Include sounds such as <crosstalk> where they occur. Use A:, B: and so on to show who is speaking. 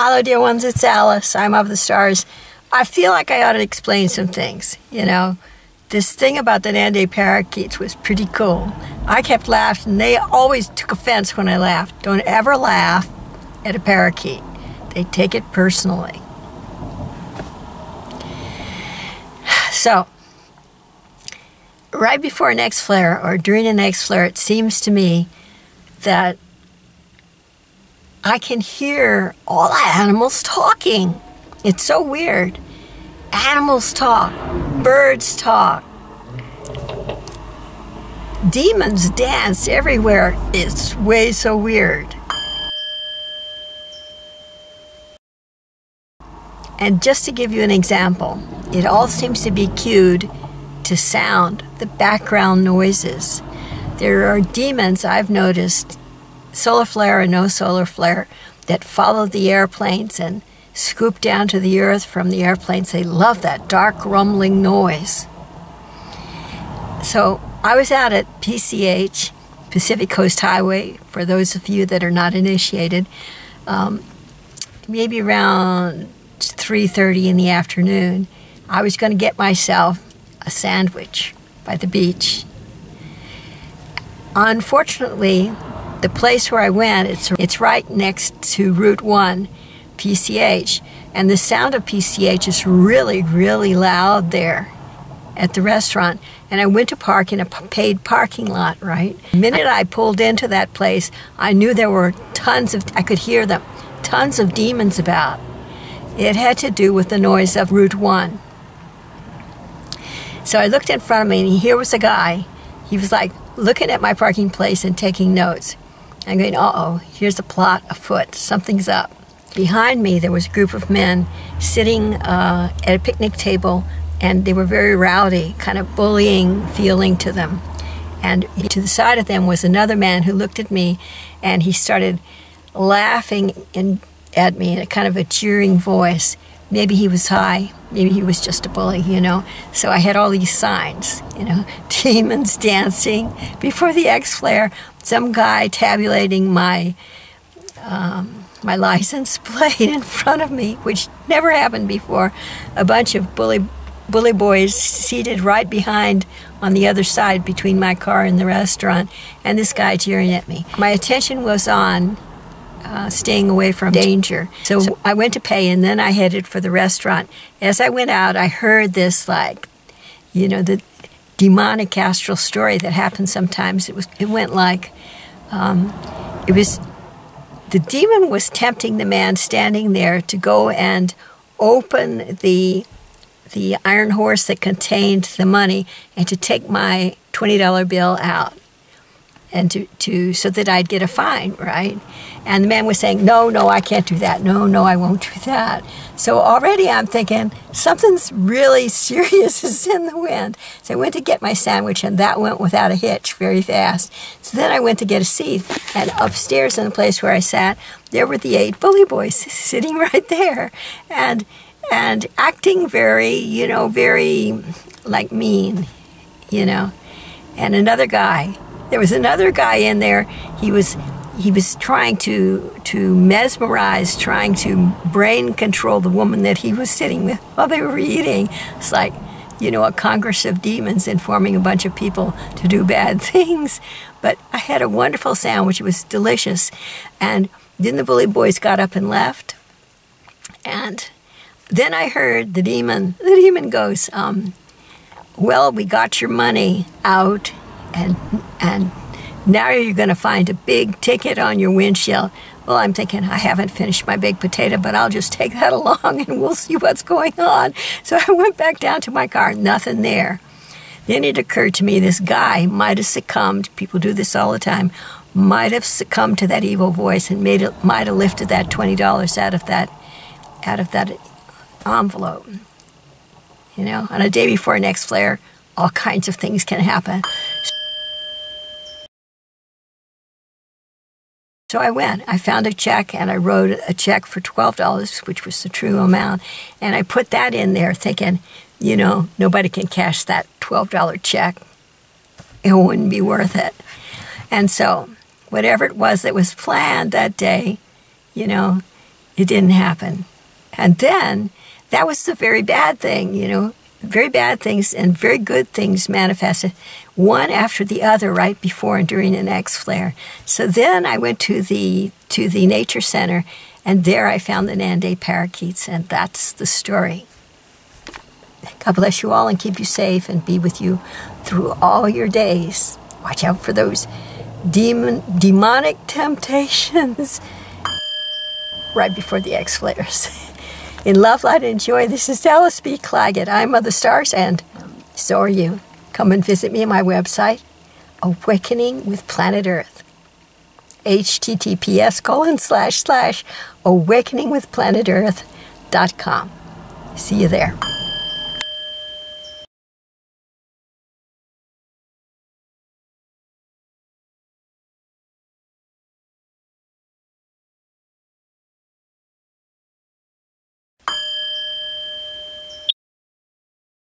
A: Hello, dear ones. It's Alice. I'm of the stars. I feel like I ought to explain some things. You know, this thing about the Nanday parakeets was pretty cool. I kept laughing. And they always took offense when I laughed. Don't ever laugh at a parakeet. They take it personally. <sighs> So, right before an X flare or during an X flare, it seems to me that I can hear all the animals talking. It's so weird. Animals talk, birds talk, demons dance everywhere. It's way so weird. And just to give you an example, it all seems to be cued to sound, the background noises. There are demons I've noticed solar flare or no solar flare that follow the airplanes and scoop down to the earth from the airplanes. They love that dark rumbling noise. So I was out at PCH, Pacific Coast Highway, for those of you that are not initiated, um, maybe around 3.30 in the afternoon. I was going to get myself a sandwich by the beach. Unfortunately, the place where I went, it's, it's right next to Route 1, PCH, and the sound of PCH is really, really loud there at the restaurant. And I went to park in a paid parking lot, right? The minute I pulled into that place, I knew there were tons of, I could hear them, tons of demons about. It had to do with the noise of Route 1. So I looked in front of me, and here was a guy. He was like looking at my parking place and taking notes. I'm going, uh oh, here's a plot afoot. Something's up. Behind me, there was a group of men sitting uh, at a picnic table, and they were very rowdy, kind of bullying feeling to them. And to the side of them was another man who looked at me, and he started laughing in, at me in a kind of a jeering voice. Maybe he was high, maybe he was just a bully, you know. So I had all these signs, you know, demons dancing before the X flare, some guy tabulating my um, my license plate in front of me, which never happened before. A bunch of bully bully boys seated right behind on the other side between my car and the restaurant, and this guy jeering at me. My attention was on uh, staying away from danger. So, so I went to pay, and then I headed for the restaurant. As I went out, I heard this like, you know, the demonic astral story that happens sometimes. It was it went like, um, it was the demon was tempting the man standing there to go and open the the iron horse that contained the money and to take my $20 bill out and to, to so that I'd get a fine, right? And the man was saying, No, no, I can't do that. No, no, I won't do that. So already I'm thinking something's really <laughs> serious is in the wind. So I went to get my sandwich and that went without a hitch very fast. So then I went to get a seat and upstairs in the place where I sat, there were the eight bully boys <laughs> sitting right there and and acting very, you know, very like mean, you know. And another guy there was another guy in there. He was he was trying to to mesmerize, trying to brain control the woman that he was sitting with while they were eating. It's like, you know, a congress of demons informing a bunch of people to do bad <laughs> things. But I had a wonderful sandwich. It was delicious. And then the bully boys got up and left. And then I heard the demon, the demon goes, um, well, we got your money out and and now you're going to find a big ticket on your windshield. Well, I'm thinking I haven't finished my baked potato, but I'll just take that <laughs> along and we'll see what's going on. So I went back down to my car, nothing there. Then it occurred to me this guy might have succumbed. People do this all the time. Might have succumbed to that evil voice and made it, might have lifted that twenty dollars out of that out of that envelope. You know, on a day before next flare, all kinds of things can happen. So I went. I found a check and I wrote a check for $12, which was the true amount. And I put that in there thinking, you know, nobody can cash that $12 check. It wouldn't be worth it. And so, whatever it was that was planned that day, you know, it didn't happen. And then that was the very bad thing, you know. Very bad things and very good things manifested one after the other right before and during an X flare. So then I went to the to the nature center and there I found the Nanday parakeets and that's the story. God bless you all and keep you safe and be with you through all your days. Watch out for those demon demonic temptations <laughs> right before the X flares. <laughs> In love, light, and joy, this is Alice B. Clagett. I'm of the stars, and so are you. Come and visit me at my website, Awakening with Planet Earth. https colon slash slash awakeningwithplanetearth.com. See you there.